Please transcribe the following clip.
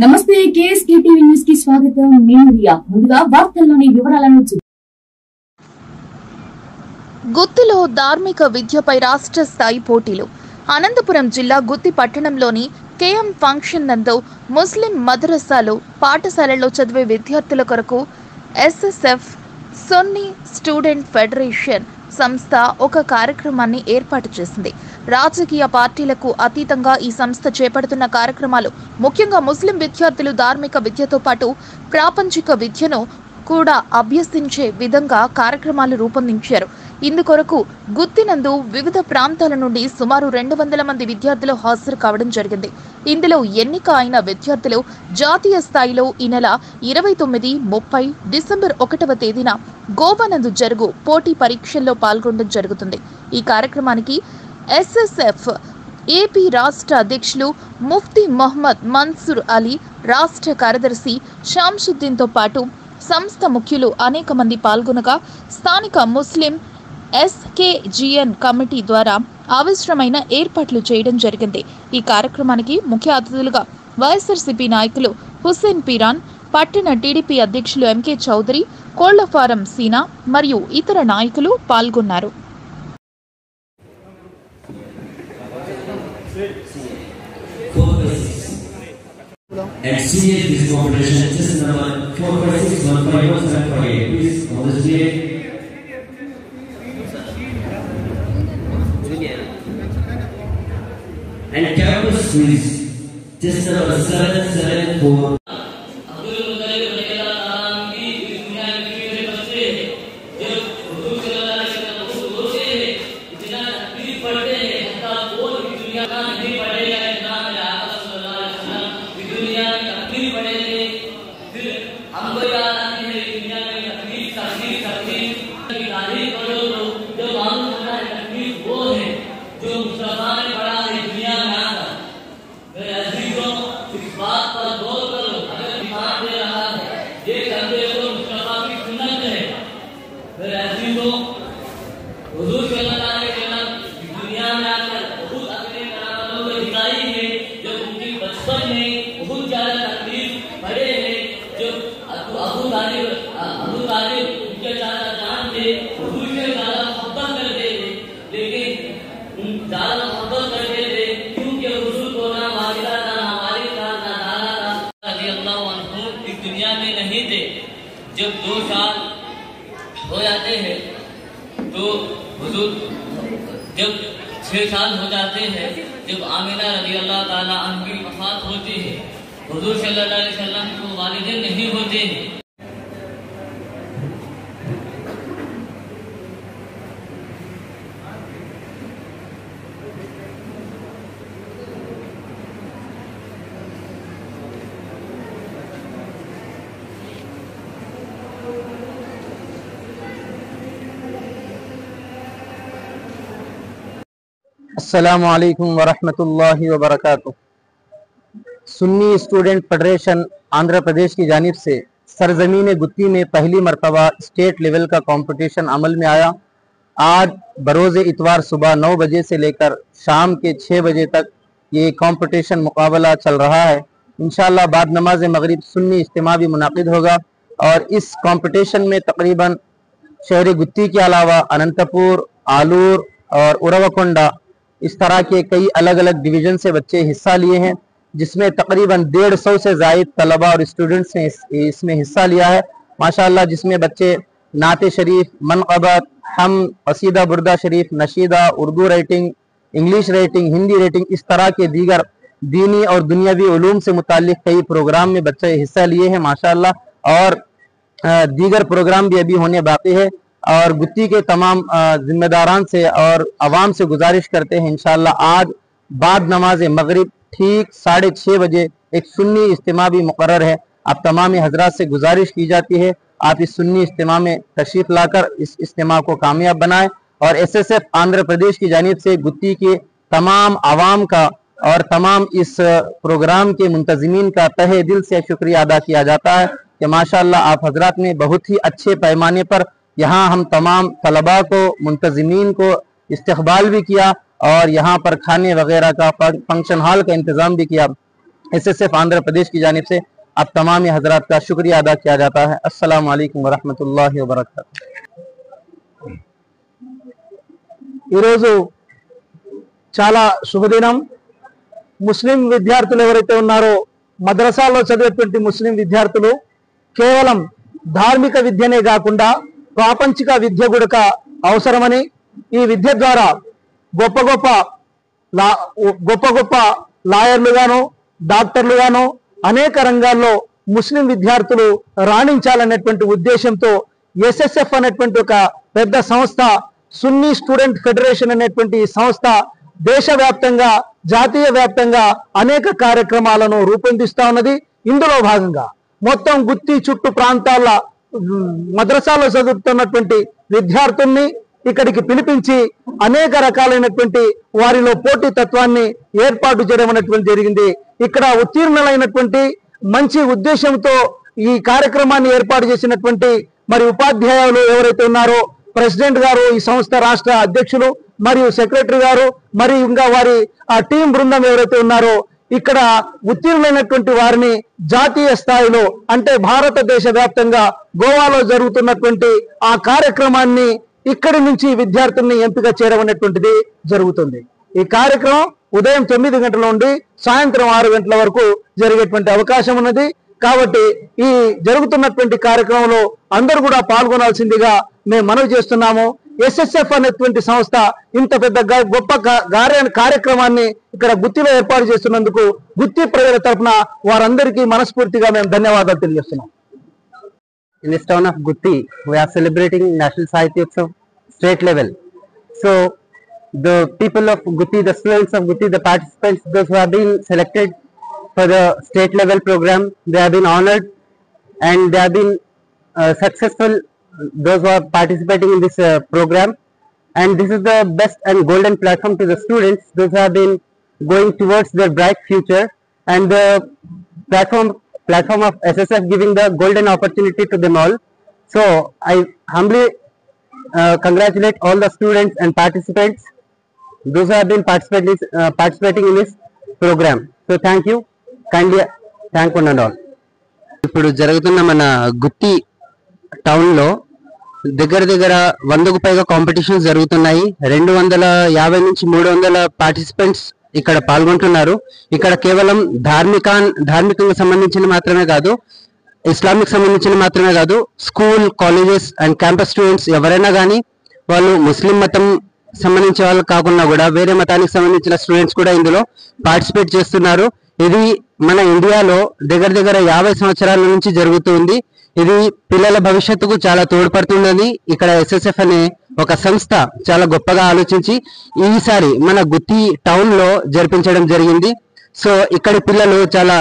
నమస్తే KSK TV న్యూస్కి స్వాగతం. నేను రియా. ముందుగా వార్తల్లోని వివరాలను చూ- గుత్తిలో ధార్మిక విద్యపై రాష్ట్ర స్థాయి పోటీలు. అనంతపురం జిల్లా గుత్తి పట్టణంలోని కేఎం ఫంక్షన్ నందు ముస్లిం మదరసాలు పాఠశాలలో చదివే విద్యార్థుల కొరకు ఎస్ఎస్ఎఫ్ సొన్ని స్టూడెంట్ ఫెడరేషన్ సంస్థ ఒక కార్యక్రమాన్ని ఏర్పాటు చేసింది. రాజకీయ పార్టీలకు అతీతంగా ఈ సంస్థ చేపడుతున్న కార్యక్రమాలు ముఖ్యంగా ముస్లిం విద్యార్థులు ధార్మిక విద్యతో పాటు ప్రాపంచిక విద్యను కూడా అభ్యసించే విధంగా కార్యక్రమాలు రూపొందించారు. ఇందుకొరకు గుత్తినందు వివిధ ప్రాంతాల నుండి సుమారు రెండు వందల మంది విద్యార్థులు హాజరు కావడం జరిగింది. ఇందులో ఎన్నిక అయిన విద్యార్థులు జాతీయ స్థాయిలో ఈ నెల ఇరవై తొమ్మిది ముప్పై డిసెంబర్ ఒకటవ తేదీన గోవానందు జరుగు పోటీ పరీక్షల్లో పాల్గొనడం జరుగుతుంది. ఈ కార్యక్రమానికి ఎస్ఎస్ఎఫ్ ఏపీ రాష్ట్ర అధ్యక్షులు ముఫ్తీ మొహమ్మద్ మన్సూర్ అలీ రాష్ట్ర కార్యదర్శి షాంషుద్దీన్తో పాటు సంస్థ ముఖ్యులు అనేక మంది పాల్గొనగా స్థానిక ముస్లిం ఎస్కేజిఎన్ కమిటీ ద్వారా అవసరమైన ఏర్పాట్లు చేయడం జరిగింది. ఈ కార్యక్రమానికి ముఖ్య అతిథులుగా వైఎస్ఆర్సీపీ నాయకులు హుస్సేన్ పీరాన్ పట్టణ టీడీపీ అధ్యక్షులు ఎంకే చౌదరి కోళ్ళఫారం సీనా మరియు ఇతర నాయకులు పాల్గొన్నారు. And CA this competition just number سویس جس طرح سرد سرد کو یاد آتی Whereas حضور، جب چھ سال ہو جاتے ہیں، جب آمینہ رضی اللہ تعالیٰ عنہ کی وفات ہوتی ہے، حضور صلی اللہ علیہ وسلم کو والدین نہیں ہوتے ہیں السلام علیکم ورحمۃ اللہ وبرکاتہ۔ سنی اسٹوڈنٹ فیڈریشن آندھرا پردیش کی جانب سے سرزمین گتی میں پہلی مرتبہ اسٹیٹ لیول کا کمپٹیشن عمل میں آیا۔ آج بروز اتوار صبح نو بجے سے لے کر شام کے چھ بجے تک یہ کمپٹیشن مقابلہ چل رہا ہے۔ انشاءاللہ بعد نماز مغرب سنی اجتماع بھی منعقد ہوگا۔ اور اس کمپٹیشن میں تقریباً شہر گتی کے علاوہ اننتپور آلور اور اروکنڈا اس طرح کے کئی الگ الگ ڈویژن سے بچے حصہ لیے ہیں، جس میں تقریباً ڈیڑھ سو سے زائد طلبہ اور اسٹوڈنٹس نے اس میں حصہ لیا ہے۔ ماشاءاللہ، جس میں بچے نعت شریف، منقبت، ہم، قصیدہ بردہ شریف، نشیدہ، اردو رائٹنگ انگلش رائٹنگ ہندی رائٹنگ اس طرح کے دیگر دینی اور دنیاوی علوم سے متعلق کئی پروگرام میں بچے حصہ لیے ہیں، ماشاءاللہ۔ اور دیگر پروگرام بھی ابھی ہونے باقی ہے اور گتی کے تمام ذمہ داران سے اور عوام سے گزارش کرتے ہیں انشاءاللہ آج بعد نماز مغرب ٹھیک ساڑھے چھ بجے ایک سنی اجتماع بھی مقرر ہے۔ آپ تمام حضرات سے گزارش کی جاتی ہے۔ آپ اس سنی اجتماع میں تشریف لا کر اس اجتماع کو کامیاب بنائیں اور ایس ایس ایف آندھرا پردیش کی جانب سے گتی کے تمام عوام کا اور تمام اس پروگرام کے منتظمین کا تہے دل سے شکریہ ادا کیا جاتا ہے کہ ماشاءاللہ آپ حضرات نے بہت ہی اچھے پیمانے پر یہاں ہم تمام طلباء کو، منتظمین کو استقبال بھی کیا اور یہاں پر کھانے وغیرہ کا فنکشن ہال کا انتظام بھی کیا۔ اس سے صرف آندھرا پردیش کی جانب سے اب تمام حضرات کا شکریہ ادا کیا جاتا ہے۔ السلام علیکم ورحمۃ اللہ وبرکاتہ ఈరోజు చాలా శుభదినం ముస్లిం విద్యార్థులు ఎవరైతే ఉన్నారో మద్రసాలో చదివేటువంటి ముస్లిం విద్యార్థులు కేవలం ధార్మిక విద్యనే కాకుండా ప్రాపంచిక విద్య గుడక అవసరమని ఈ విద్య ద్వారా గొప్ప గొప్ప లా గొప్ప గొప్ప లాయర్లుగాను డాక్టర్లుగాను అనేక రంగాల్లో ముస్లిం విద్యార్థులు రాణించాలనేటువంటి ఉద్దేశంతో ఎస్ఎస్ఎఫ్ అనేటువంటి ఒక పెద్ద సంస్థ సున్నీ స్టూడెంట్ ఫెడరేషన్ అనేటువంటి సంస్థ దేశవ్యాప్తంగా జాతీయ వ్యాప్తంగా అనేక కార్యక్రమాలను రూపొందిస్తా ఉన్నది. ఇందులో భాగంగా మొత్తం గుత్తి చుట్టూ ప్రాంతాల మద్రసాలో చదువుతున్నటువంటి విద్యార్థుల్ని ఇక్కడికి పిలిపించి అనేక రకాలైనటువంటి వారిలో పోటీ తత్వాన్ని ఏర్పాటు చేయడం అనేటువంటి జరిగింది. ఇక్కడ ఉత్తీర్ణులైనటువంటి మంచి ఉద్దేశంతో ఈ కార్యక్రమాన్ని ఏర్పాటు చేసినటువంటి మరి ఉపాధ్యాయులు ఎవరైతే ఉన్నారో ప్రెసిడెంట్ గారు ఈ సంస్థ రాష్ట్ర అధ్యక్షులు మరియు సెక్రటరీ గారు మరియు ఇంకా వారి ఆ టీం బృందం ఎవరైతే ఉన్నారో ఇక్కడ ఉత్తీర్ణులైనటువంటి వారిని జాతీయ స్థాయిలో అంటే భారతదేశ వ్యాప్తంగా గోవాలో జరుగుతున్నటువంటి ఆ కార్యక్రమాన్ని ఇక్కడి నుంచి విద్యార్థుల్ని ఎంపిక చేయడం అనేటువంటిది జరుగుతుంది. ఈ కార్యక్రమం ఉదయం తొమ్మిది గంటల నుండి సాయంత్రం ఆరు గంటల వరకు జరిగేటువంటి అవకాశం ఉన్నది. కాబట్టి ఈ జరుగుతున్నటువంటి కార్యక్రమంలో అందరూ కూడా పాల్గొనాల్సిందిగా మేము మనవి చేస్తున్నాము. ఎస్ఎస్ఎఫ్ అనేటువంటి సంస్థ ఇంత పెద్ద గ- గొప్ప కా- కార్య- కార్యక్రమాన్ని ఇక్కడ గుత్తిలో ఏర్పాటు చేస్తున్నందుకు గుత్తి ప్రజల తరపున వారందరికీ మనస్ఫూర్తిగా మేము ధన్యవాదాలు తెలియజేస్తున్నాం in this town of Gutti, we are celebrating National Sahitya Utsav state level. So, the people of Gutti, the students of Gutti, the participants, those who have been selected for the state level program, they have been honored and they have been uh, successful, those who are participating in this uh, program. And this is the best and golden platform to the students, those who have been going towards their bright future. And the platform platform of SSF giving the golden opportunity to them all. So I humbly uh, congratulate all the students and participants, those who have been participating, uh, participating in this program. So thank you, kindly thank one and all. ఇప్పుడు జరుగుతున్న మన గుత్తి టౌన్లో దగ్గర దగ్గర వందకు పైగా competitions జరుగుతున్నాయి. రెండు వందల యాభై నుంచి మూడు వందల పార్టిసిపెంట్స్ ఇక్కడ పాల్గొంటున్నారు. ఇక్కడ కేవలం ధార్మిక ధార్మికంగా సంబంధించిన మాత్రమే కాదు ఇస్లామిక్ సంబంధించిన మాత్రమే కాదు school colleges and campus students ఎవరైనా కానీ వాళ్ళు ముస్లిం మతం సంబంధించిన వాళ్ళు కాకుండా కూడా వేరే మతానికి సంబంధించిన స్టూడెంట్స్ కూడా ఇందులో పార్టిసిపేట్ చేస్తున్నారు. ఇది మన ఇండియాలో దగ్గర దగ్గర యాభై సంవత్సరాల నుంచి జరుగుతుంది ఇది పిల్లల భవిష్యత్తుకు చాలా తోడ్పడుతున్నది. ఇక్కడ ఎస్ఎస్ఎఫ్ అనే ఒక సంస్థ చాలా గొప్పగా ఆలోచించి ఈసారి మన గుత్తి టౌన్లో జరిపించడం జరిగింది. సో ఇక్కడి పిల్లలు చాలా